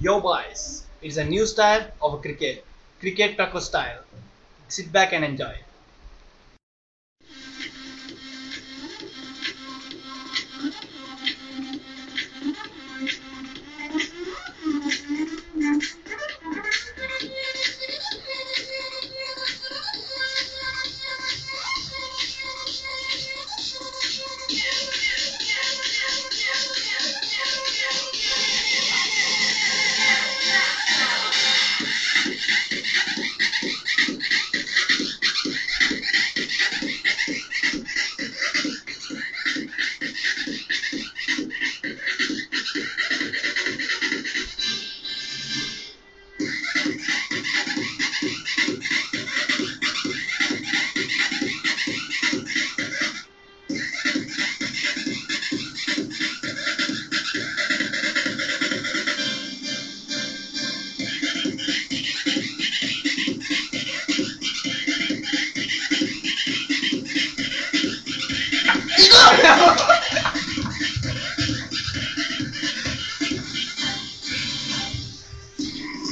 Yo boys, it's a new style of cricket, cricket taco style. Sit back and enjoy.